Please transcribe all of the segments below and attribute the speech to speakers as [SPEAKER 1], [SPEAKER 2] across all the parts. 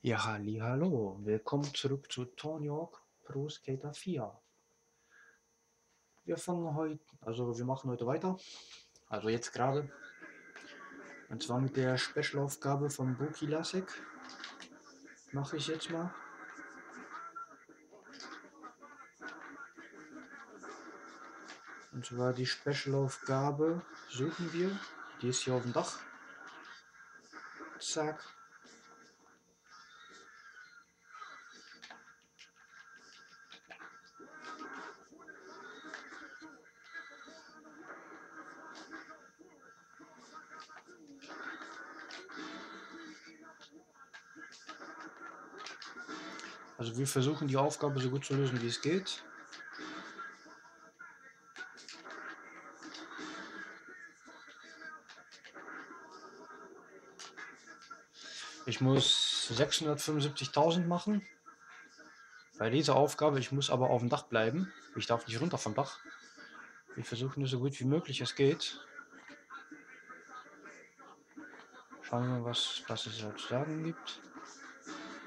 [SPEAKER 1] Ja, halli, hallo. Willkommen zurück zu Tony Hawk Pro Skater 4. Wir fangen heute, also wir machen heute weiter. Also jetzt gerade. Und zwar mit der Special-Aufgabe von Buki Lasek. Mache ich jetzt mal. Und zwar die Special-Aufgabe suchen wir. Die ist hier auf dem Dach. Zack. Also wir versuchen die Aufgabe so gut zu lösen, wie es geht. Ich muss 675.000 machen. Bei dieser Aufgabe, ich muss aber auf dem Dach bleiben. Ich darf nicht runter vom Dach. Wir versuchen nur so gut wie möglich es geht. Schauen wir mal, was, was es zu sagen gibt.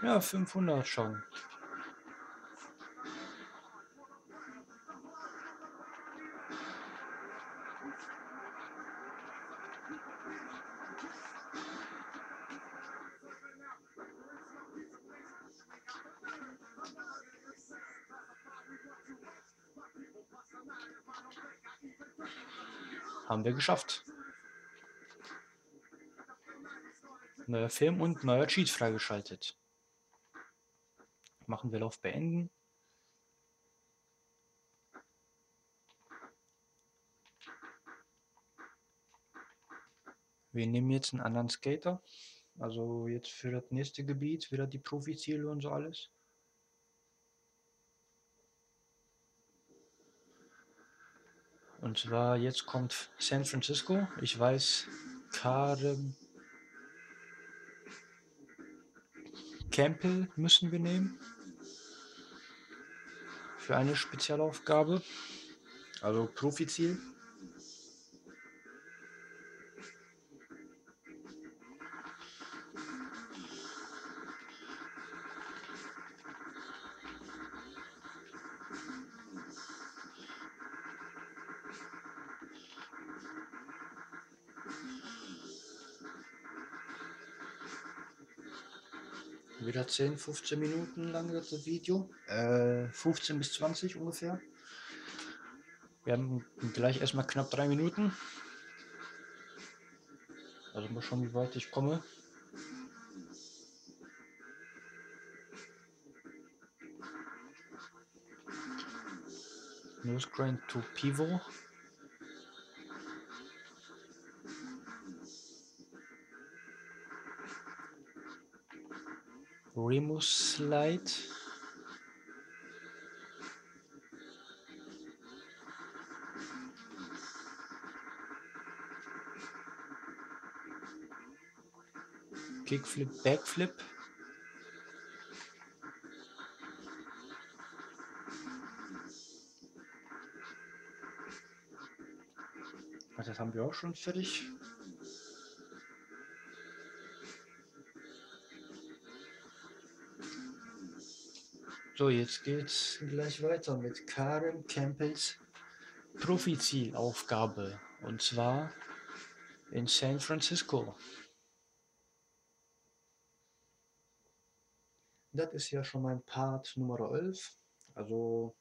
[SPEAKER 1] Ja, 500 schon. Haben wir geschafft. Neuer Film und neuer Cheat freigeschaltet. Machen wir Lauf beenden. Wir nehmen jetzt einen anderen Skater. Also jetzt für das nächste Gebiet, wieder die Profiziele und so alles. Und zwar jetzt kommt San Francisco. Ich weiß, Karen Campbell müssen wir nehmen. Für eine Spezialaufgabe. Also Profiziel. Wieder 10, 15 Minuten lang das Video. Äh, 15 bis 20 ungefähr. Wir haben gleich erstmal knapp drei Minuten. Also mal schauen, wie weit ich komme. Nose grind to pivot. Remus Slide. Kickflip, Backflip. Das haben wir auch schon fertig. So, jetzt geht's gleich weiter mit Karen Campbells Profizielaufgabe. Und zwar in San Francisco. Das ist ja schon mein Part Nummer 11. Also,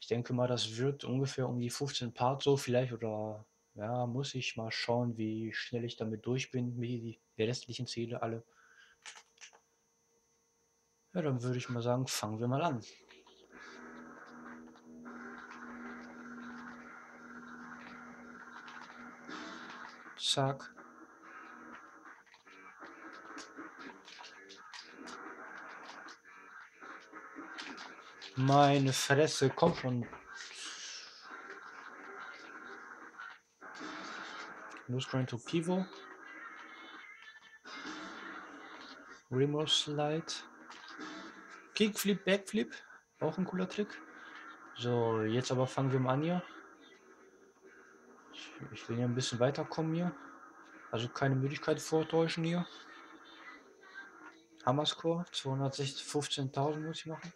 [SPEAKER 1] ich denke mal, das wird ungefähr um die 15 Parts so vielleicht oder ja, muss ich mal schauen, wie schnell ich damit durch bin, wie die restlichen Ziele alle. Ja, dann würde ich mal sagen, fangen wir mal an. Zack. Meine Fresse, komm schon. Nose grind to pivot. Remote Slide. Kickflip, Backflip. Auch ein cooler Trick. So, jetzt aber fangen wir mal an hier. Ich, will ja ein bisschen weiterkommen hier. Also keine Müdigkeit vortäuschen hier. Hammerscore, 215.000 muss ich machen.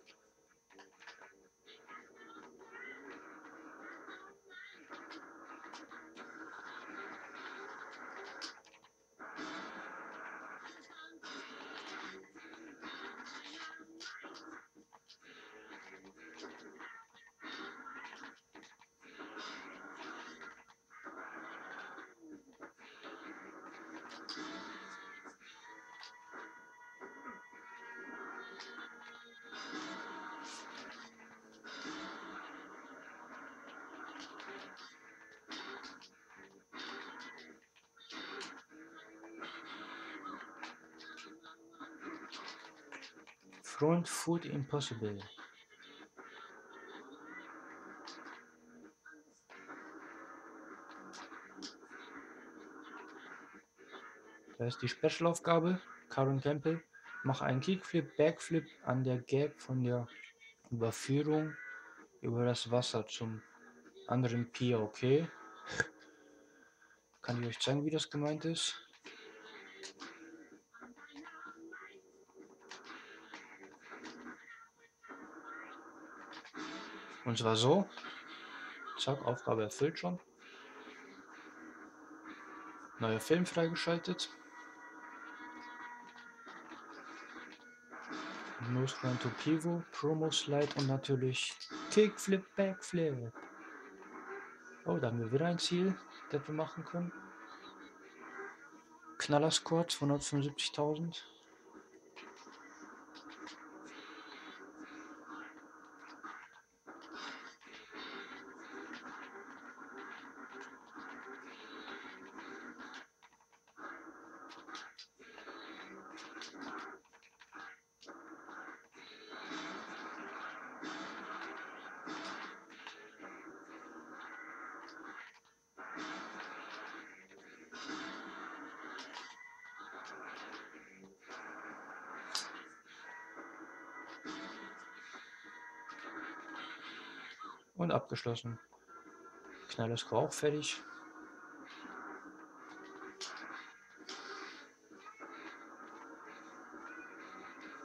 [SPEAKER 1] Front Food Impossible. Da ist die Special-Aufgabe. Karen Campbell. Mach einen Kickflip, Backflip an der Gap von der Überführung über das Wasser zum anderen Pier, okay? Kann ich euch zeigen, wie das gemeint ist? Und zwar so. Zack, Aufgabe erfüllt schon. Neuer Film freigeschaltet. Nose Grind to Pivo, Promo Slide und natürlich Kickflip, Backflip. Oh, da haben wir wieder ein Ziel, das wir machen können. Knallerscore 275.000. Und abgeschlossen. Knallerscore auch fertig.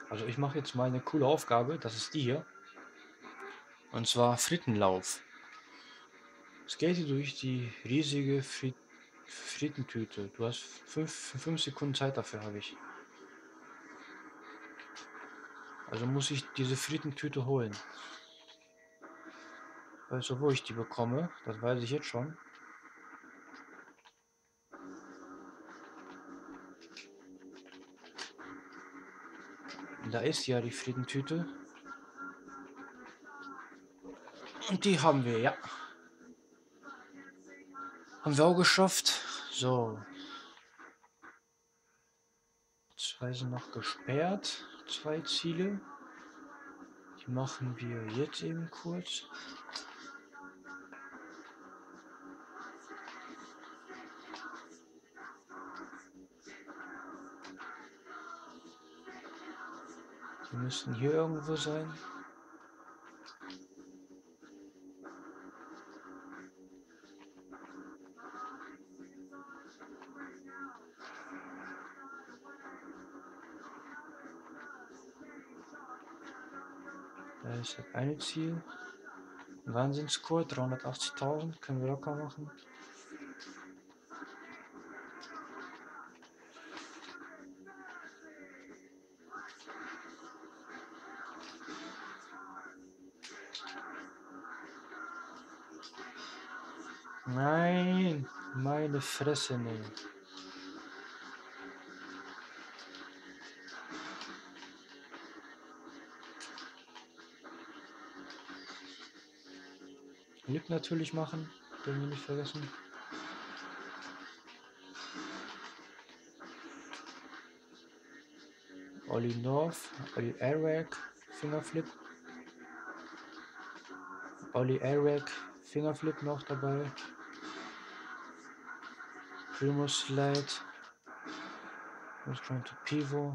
[SPEAKER 1] Also ich mache jetzt mal eine coole Aufgabe, das ist die hier. Und zwar Frittenlauf. Skate durch die riesige Frit Frittentüte. Du hast 5 Sekunden Zeit dafür, habe ich. Also muss ich diese Frittentüte holen. Weißt du, wo ich die bekomme? Das weiß ich jetzt schon. Da ist ja die Friedentüte. Und die haben wir, ja. Haben wir auch geschafft. So. Zwei sind noch gesperrt. Zwei Ziele. Die machen wir jetzt eben kurz. Die müssten hier irgendwo sein. Da ist das eine Ziel. Wahnsinnsscore, 380.000, können wir locker machen. Nein, meine Fresse, nee. Lip natürlich machen, den wir nicht vergessen. Ollie North, Ollie Airwag, Fingerflip. Ollie Airwag, Fingerflip noch dabei. Primo slide. Was trying to pivot.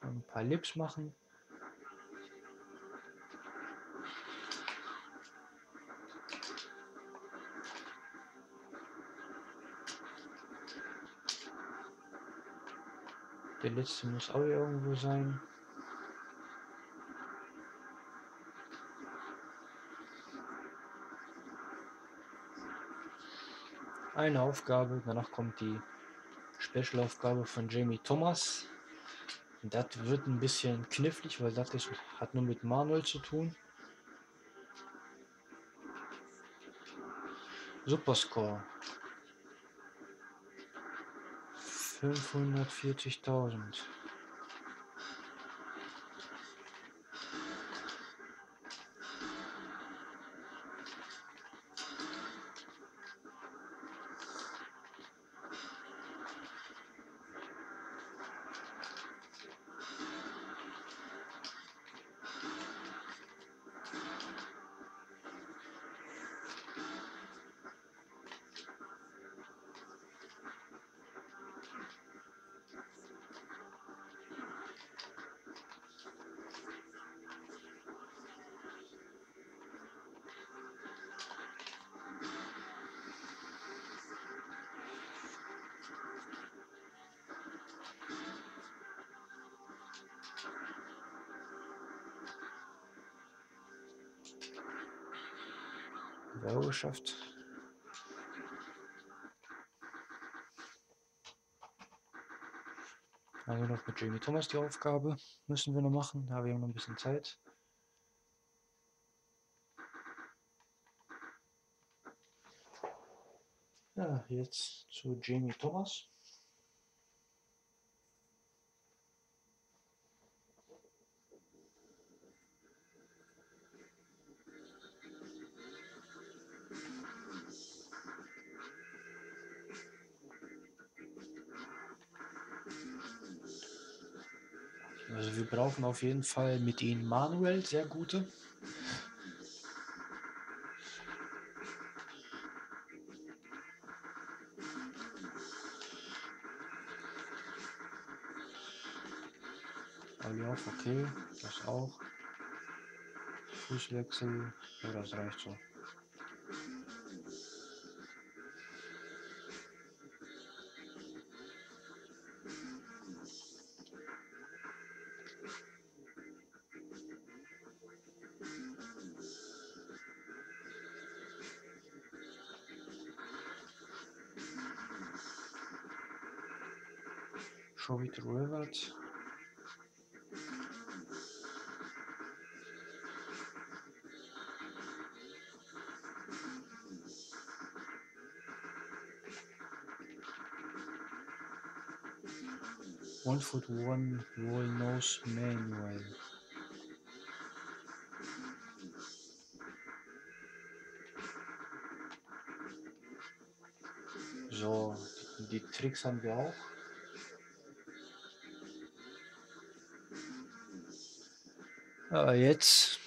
[SPEAKER 1] Ein paar Lips machen. Der letzte muss auch irgendwo sein. Eine Aufgabe, danach kommt die Special-Aufgabe von Jamie Thomas. Das wird ein bisschen knifflig, weil das ist, hat nur mit Manuel zu tun. Superscore. 540.000. Ja, geschafft. Also noch mit Jamie Thomas die Aufgabe müssen wir noch machen. Da haben wir noch ein bisschen Zeit. Ja, jetzt zu Jamie Thomas. Brauchen auf jeden Fall mit ihnen Manuel, sehr gute. Alioff, okay, das auch. Fußwechsel, ja, das reicht so. Show it Rivert. One foot one roll nose manual. So, die Tricks haben wir auch. Aber jetzt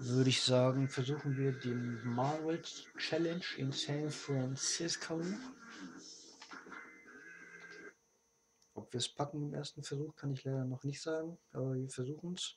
[SPEAKER 1] würde ich sagen, versuchen wir den Marvel Challenge in San Francisco. Ob wir es packen im ersten Versuch, kann ich leider noch nicht sagen, aber wir versuchen es.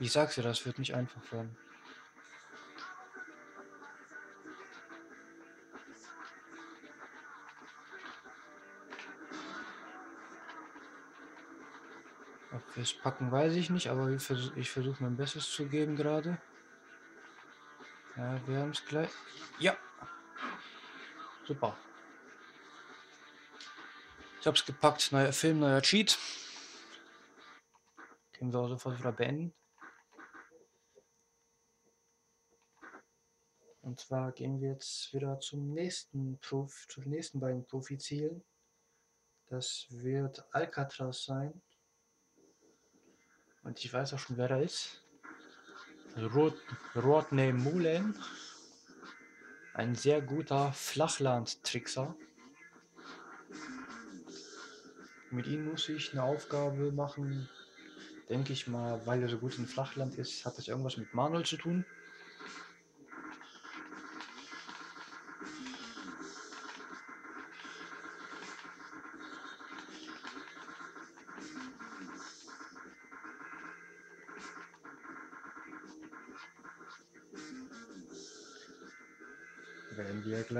[SPEAKER 1] Ich sag's dir, das wird nicht einfach werden. Ob wir es packen, weiß ich nicht, aber ich versuche versuch mein Bestes zu geben gerade. Ja, wir haben es gleich. Ja. Super. Ich hab's gepackt. Neuer Film, neuer Cheat. Können wir auch sofort wieder beenden. Und zwar gehen wir jetzt wieder zum nächsten Prof, zu den nächsten beiden Profizielen. Das wird Alcatraz sein. Und ich weiß auch schon, wer da ist. Rod Rodney Mullen. Ein sehr guter Flachland-Trickser. Mit ihm muss ich eine Aufgabe machen. Denke ich mal, weil er so gut in Flachland ist, hat das irgendwas mit Manuel zu tun.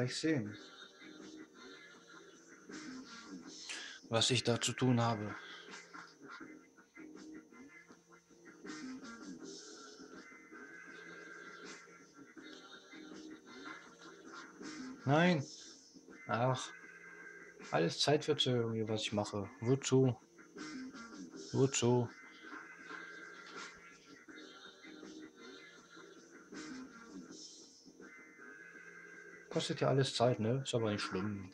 [SPEAKER 1] Gleich sehen. Was ich da zu tun habe. Nein. Ach. Alles Zeitverzögerung, was ich mache. Wozu? Wozu? Kostet ja alles Zeit, ne? Ist aber nicht schlimm.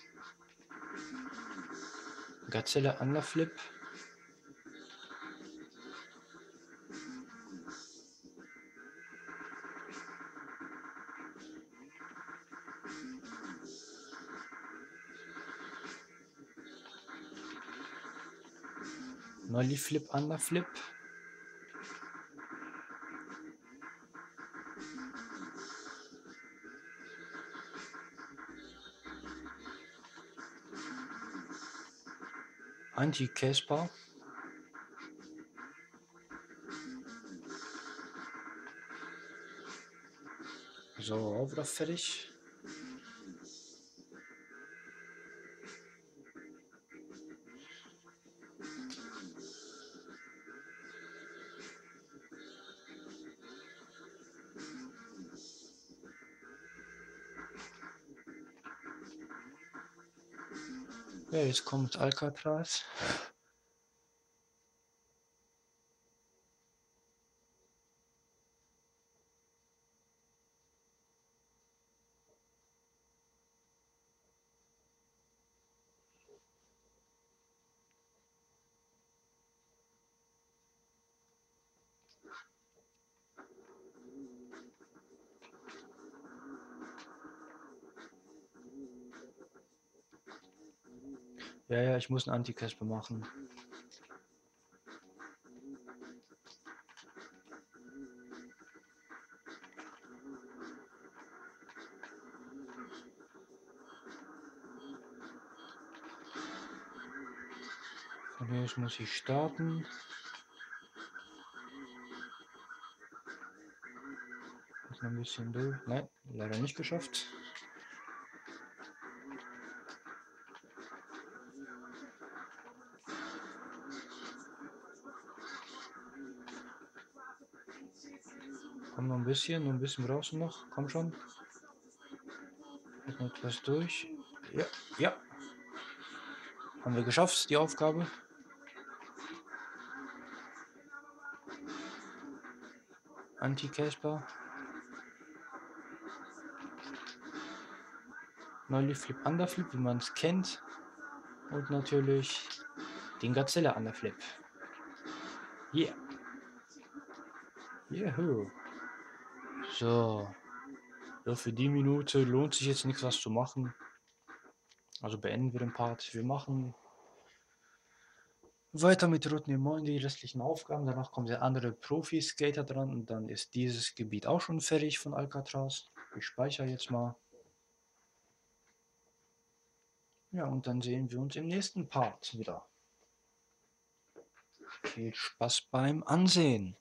[SPEAKER 1] Gazelle Underflip. Nolly Flip Underflip. Anti-Casper. So, auch wieder fertig. Ja, jetzt kommt Alcatraz. Ja, ja, ich muss einen Anti-Casper machen. Von hier aus muss ich starten. Ist noch ein bisschen durch. Nein, leider nicht geschafft. Komm noch ein bisschen, noch ein bisschen brauchst du noch. Komm schon. Noch etwas durch. Ja, ja. Haben wir geschafft, die Aufgabe. Anti-Casper. Nolly Flip Underflip, wie man es kennt. Und natürlich den Gazelle Underflip. Yeah. Juhu. So. Ja, für die Minute lohnt sich jetzt nichts was zu machen. Also beenden wir den Part. Wir machen weiter mit Rodney Moin die restlichen Aufgaben. Danach kommen der andere Profi-Skater dran und dann ist dieses Gebiet auch schon fertig von Alcatraz. Ich speichere jetzt mal. Ja, und dann sehen wir uns im nächsten Part wieder. Viel Spaß beim Ansehen.